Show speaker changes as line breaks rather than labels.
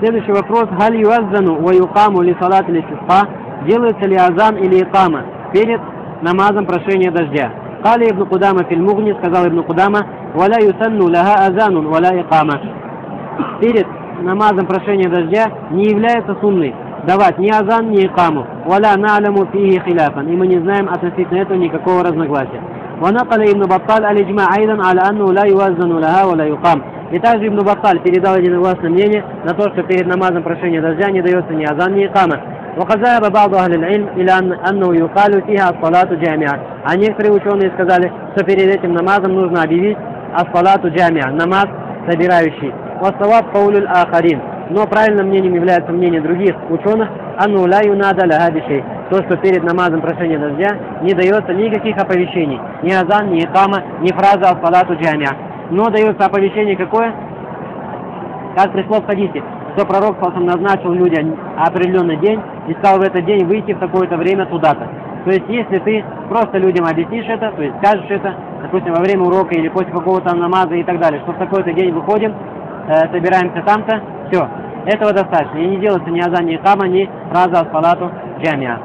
Следующий вопрос. Галь юаззану ва юкаму ли салат или Делается ли азан или икама перед намазом прошения дождя? Кали ибн Кудама фил Мугни, сказал ибн Кудама, валя юсанну ляха азанун валя икама. Перед намазом прошения дождя не является сунной давать ни азан, ни икаму. Валя на'ламу фихи хиляфан. И мы не знаем относительно этого никакого разногласия. ونقل ابن بطال الإجماع أيضا على أنه لا يوزن لها ولا يقام. И также Ибн Батталь передал единогласное мнение на то, что перед намазом прошения дождя не дается ни азан, ни икама. وقد ذهب بعض أهل العلم إلى أن أنه يقال فيها الصلاة جامعة. А некоторые ученые сказали, что перед этим намазом нужно объявить الصلاة جامعة, намаз собирающий. والصواب قول الآخرين. Но правильным мнением является мнение других ученых, анну ля юнада ля то, что перед намазом прошения дождя не дается никаких оповещений, ни азан, ни икама, ни фраза ал-салату джамиа. Но дается оповещение какое? Как пришло хадисе, что пророк Салсам назначил людям определенный день и сказал в этот день выйти в такое-то время туда-то. То есть, если ты просто людям объяснишь это, то есть скажешь это, допустим, во время урока или после какого-то намаза и так далее, что в такой-то день выходим, э, собираемся там-то, все, этого достаточно. И не делается ни азан, ни кама, ни фраза ас-салату джамиа.